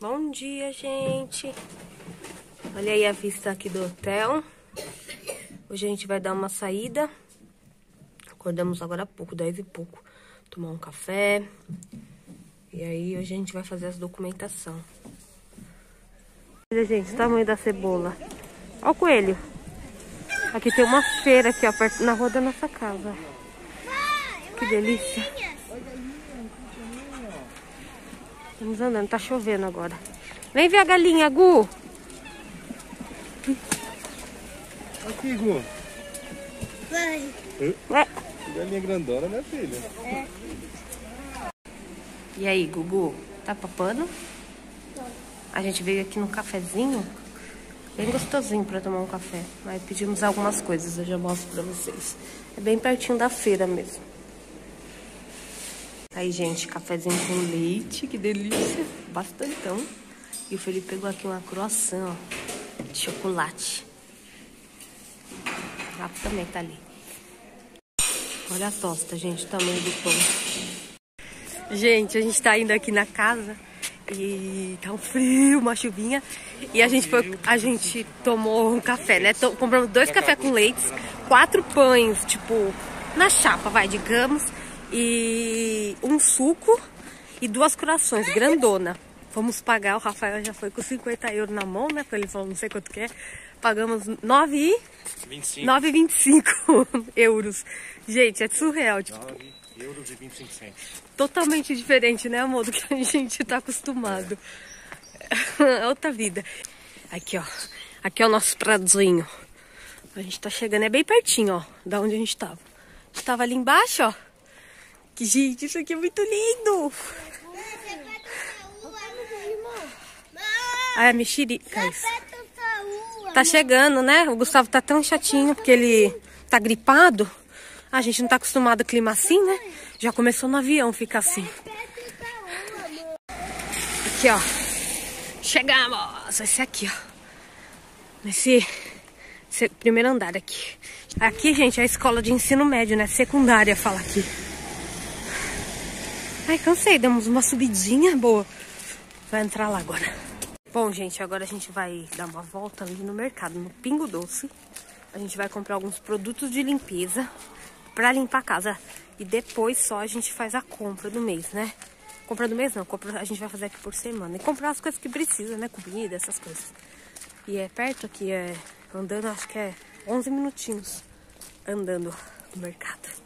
Bom dia, gente. Olha aí a vista aqui do hotel. Hoje a gente vai dar uma saída. Acordamos agora há pouco, 10 e pouco. Tomar um café. E aí hoje a gente vai fazer as documentação. Olha, gente, o tamanho da cebola. Olha o coelho. Aqui tem uma feira aqui, ó, na rua da nossa casa. Que delícia. Estamos andando, tá chovendo agora. Vem ver a galinha, Gu. Aqui, Gu. Vai. Ué. Galinha grandona, né, filha? É. E aí, Gugu, tá papando? A gente veio aqui num cafezinho, bem gostosinho pra tomar um café. Mas pedimos algumas coisas, eu já mostro pra vocês. É bem pertinho da feira mesmo. Aí, gente, cafezinho com leite, que delícia. Bastantão. E o Felipe pegou aqui uma croissant, ó, de chocolate. O Rafa também tá ali. Olha a tosta, gente, o tamanho do pão. Gente, a gente tá indo aqui na casa e tá um frio, uma chuvinha. E a gente foi, a gente tomou um café, né? Compramos dois cafés com leite, quatro pães, tipo, na chapa, vai, digamos, e um suco e duas corações, grandona. Fomos pagar, o Rafael já foi com 50 euros na mão, né? Porque ele falou, não sei quanto que é. Pagamos 9 e... 25. 9,25 euros. Gente, é surreal, tipo, 9 euros e 25 centos. totalmente diferente, né, amor, do que a gente tá acostumado. É outra vida. Aqui, ó. Aqui é o nosso pradozinho. A gente tá chegando, é bem pertinho, ó, da onde a gente tava. A gente tava ali embaixo, ó. Gente, isso aqui é muito lindo. Ah, é mexerica isso. Tá chegando, né? O Gustavo tá tão chatinho porque ele tá gripado. A gente não tá acostumado a clima assim, né? Já começou no avião ficar assim. Aqui, ó. Chegamos! Esse aqui, ó. Nesse, esse primeiro andar aqui. Aqui, gente, é a escola de ensino médio, né? Secundária, fala aqui. Ai, cansei. Demos uma subidinha boa. Vai entrar lá agora. Bom, gente, agora a gente vai dar uma volta ali no mercado, no Pingo Doce. A gente vai comprar alguns produtos de limpeza pra limpar a casa. E depois só a gente faz a compra do mês, né? Compra do mês não, compra, a gente vai fazer aqui por semana. E comprar as coisas que precisa, né? Comida, essas coisas. E é perto aqui, é andando, acho que é 11 minutinhos andando no mercado.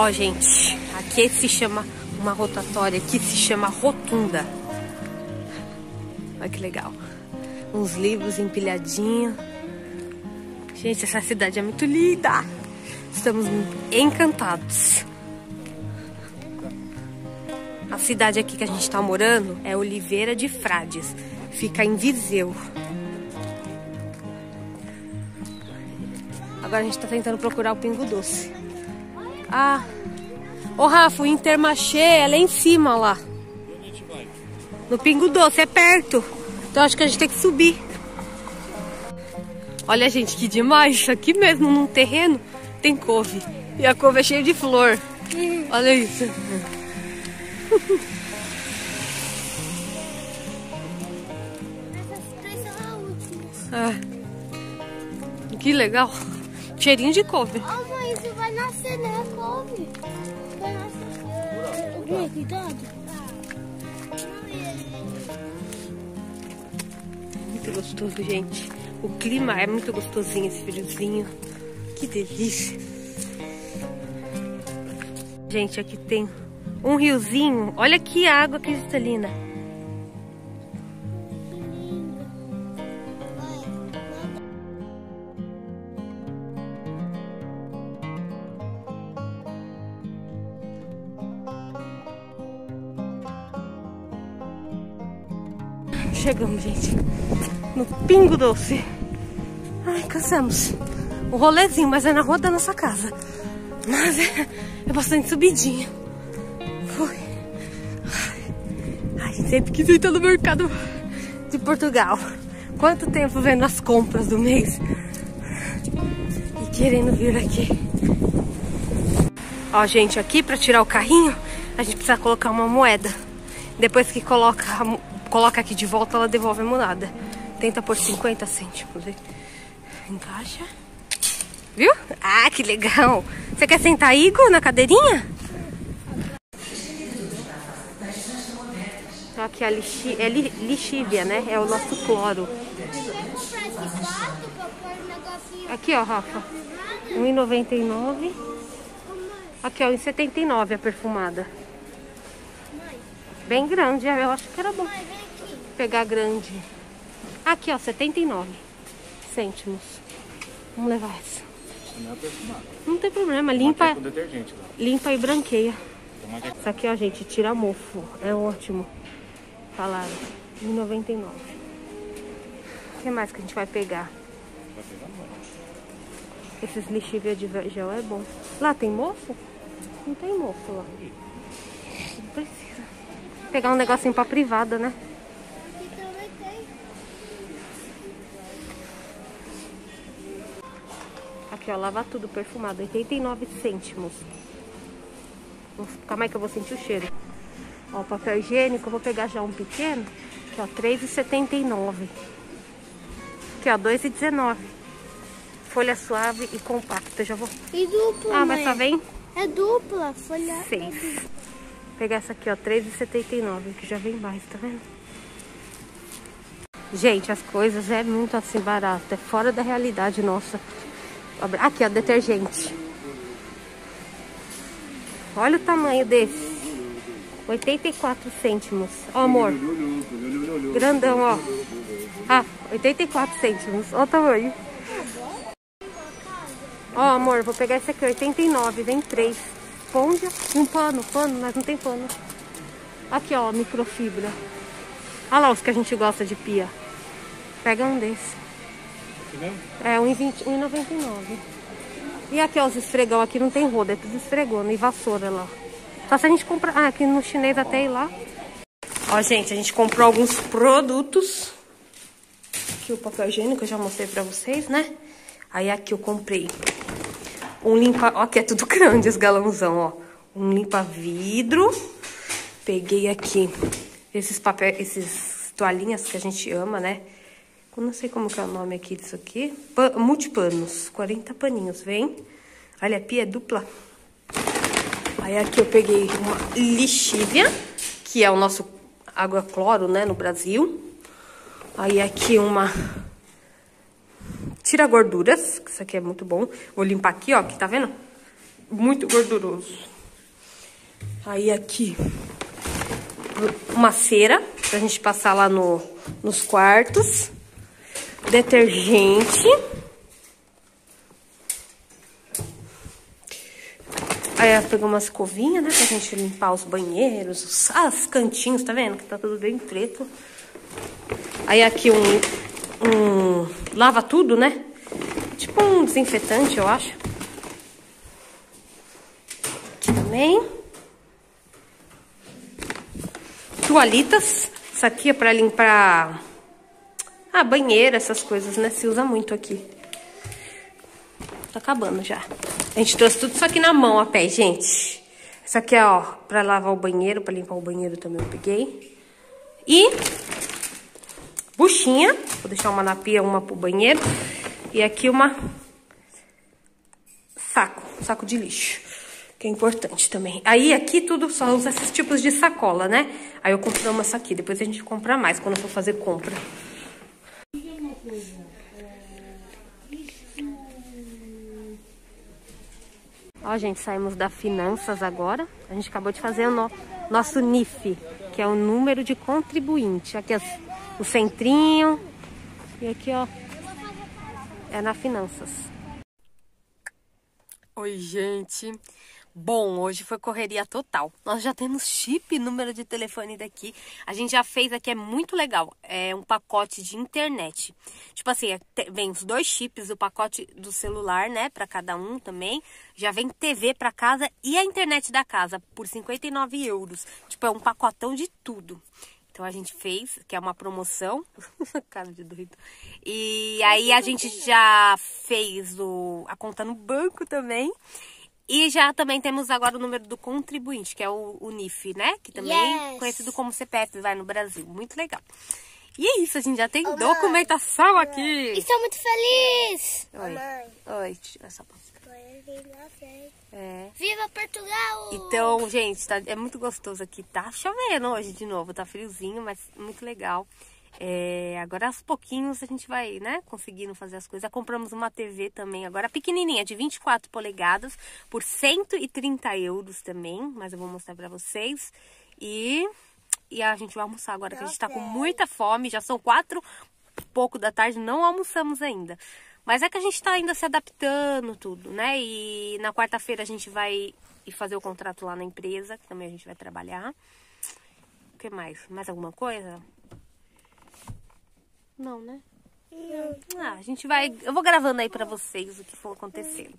Ó, gente, aqui se chama uma rotatória que se chama rotunda. Olha que legal. Uns livros empilhadinhos. Gente, essa cidade é muito linda. Estamos encantados. A cidade aqui que a gente tá morando é Oliveira de Frades. Fica em Viseu. Agora a gente tá tentando procurar o Pingo Doce. Ah. Ô, Rafa, o Intermarché é lá em cima, lá. Onde a gente vai? No Pingo Doce, é perto. Então acho que a gente tem que subir. Olha, gente, que demais. Aqui mesmo, num terreno, tem couve. E a couve é cheia de flor. Olha isso. Ah. Que legal. Cheirinho de couve. Oh, mãe, isso vai nascer, né? Couve. Vai nascer. Vem, cuidado. Muito gostoso, gente. O clima é muito gostosinho, esse friozinho. Que delícia. Gente, aqui tem um riozinho. Olha que água cristalina. Chegamos, gente. No Pingo Doce. Ai, cansamos. um rolezinho, mas é na rua da nossa casa. Mas é, é bastante subidinho. Ui. Ai, sempre quis entrar no mercado de Portugal. Quanto tempo vendo as compras do mês e querendo vir aqui. Ó, gente, aqui para tirar o carrinho, a gente precisa colocar uma moeda. Depois que coloca, coloca aqui de volta, ela devolve a moeda. Tenta por 50 cêntimos. Encaixa. Viu? Ah, que legal. Você quer sentar, Igor, na cadeirinha? Aqui a lixi, é li, lixívia, né? É o nosso cloro. Aqui, ó, Rafa. R$1,99. Aqui, ó, R$1,79 a perfumada. Bem grande, eu acho que era bom pegar grande. Aqui, ó, 79 cêntimos. Vamos levar essa. Não é tem problema, limpa, lá. limpa e branqueia. Isso aqui, ó, gente, tira mofo. É ótimo. Falaram. R$1,99. O que mais que a gente vai pegar? Vai pegar. Esses lixívia de gel é bom. Lá tem mofo? Não tem mofo lá. Não precisa. Pegar um negocinho pra privada, né? Aqui, ó, lava tudo perfumado. 89 cêntimos. Calma aí que eu vou sentir o cheiro. Ó, papel higiênico, vou pegar já um pequeno. Aqui, ó, 3,79. Aqui, ó, 2,19. Folha suave e compacta. Já vou. E dupla, Ah, mas só vem É dupla, folha. é dupla. Pegar essa aqui, ó, 3,79, que já vem mais, tá vendo? Gente, as coisas é muito assim barato, é fora da realidade nossa. Aqui, ó, detergente. Olha o tamanho desse. 84 cêntimos. Ó, amor. Grandão, ó. Ah, 84 cêntimos. Ó o tamanho. Ó, amor, vou pegar esse aqui, 89, vem três. Esponja e um pano, pano, mas não tem pano. Aqui, ó, microfibra. Olha lá os que a gente gosta de pia. Pega um desse. Mesmo? É, 1,20 1,99. E aqui, ó, os esfregão aqui não tem roda, é tudo esfregona e vassoura lá. Só se a gente comprar. Ah, aqui no chinês até ir lá. Ó, gente, a gente comprou alguns produtos. Aqui o papel higiênico, eu já mostrei pra vocês, né? Aí aqui eu comprei um limpa... Ó, aqui é tudo grande, os galãozão, ó. Um limpa vidro. Peguei aqui esses papéis, esses toalhinhas que a gente ama, né? Eu não sei como que é o nome aqui disso aqui. Pa multipanos, 40 paninhos, vem. Olha, a pia é dupla. Aí aqui eu peguei uma lixívia, que é o nosso água cloro, né, no Brasil. Aí aqui uma tira gorduras, que isso aqui é muito bom. Vou limpar aqui, ó, que tá vendo? Muito gorduroso. Aí aqui uma cera pra gente passar lá no, nos quartos. Detergente. Aí ela pegou uma escovinha, né, pra gente limpar os banheiros, os as cantinhos, tá vendo? Que tá tudo bem preto. Aí aqui um, um lava tudo, né? Tipo um desinfetante, eu acho. Aqui também. Toalhitas. Isso aqui é pra limpar a banheira, essas coisas, né? Se usa muito aqui. Tá acabando já. A gente trouxe tudo isso aqui na mão a pé, gente. Isso aqui é, ó, pra lavar o banheiro, pra limpar o banheiro também eu peguei. E buchinha. Vou deixar uma na pia, uma pro banheiro. E aqui uma saco, saco de lixo. Que é importante também. Aí aqui tudo só usa esses tipos de sacola, né? Aí eu comprei uma essa aqui. Depois a gente compra mais quando eu for fazer compra. Ó, gente, saímos da Finanças agora. A gente acabou de fazer o no- nosso NIF, que é o número de contribuinte. Aqui as- o centrinho. E aqui, ó, é na Finanças. Oi, gente. Bom, hoje foi correria total. Nós já temos chip, número de telefone daqui. A gente já fez aqui, é muito legal. É um pacote de internet. Tipo assim, é, vem os dois chips, o pacote do celular, né, para cada um também. Já vem TV para casa e a internet da casa por 59 euros. Tipo, é um pacotão de tudo. Então a gente fez, que é uma promoção. Cara de doido. E aí a gente já fez o, a conta no banco também. E já também temos agora o número do contribuinte, que é o, o NIF, né? Que também é Yes. conhecido como CPF, vai no Brasil. Muito legal. E é isso, a gente já tem documentação aqui. Estou muito feliz. Oi. Mamãe, Oi, tira essa bolsa. É. Viva Portugal! Então, gente, tá- é muito gostoso aqui. Tá chovendo hoje de novo, tá friozinho, mas muito legal. É, agora aos pouquinhos a gente vai, né, conseguindo fazer as coisas. Compramos uma TV também, agora pequenininha, de 24 polegadas, por 130 euros também, mas eu vou mostrar pra vocês. E, e a gente vai almoçar agora, que a gente tá com muita fome, já são quatro pouco da tarde, não almoçamos ainda. Mas é que a gente tá ainda se adaptando, tudo, né? E na quarta-feira a gente vai ir fazer o contrato lá na empresa, que também a gente vai trabalhar. O que mais? Mais alguma coisa? Não, né? Ah, a gente vai. Eu vou gravando aí pra vocês o que for acontecendo.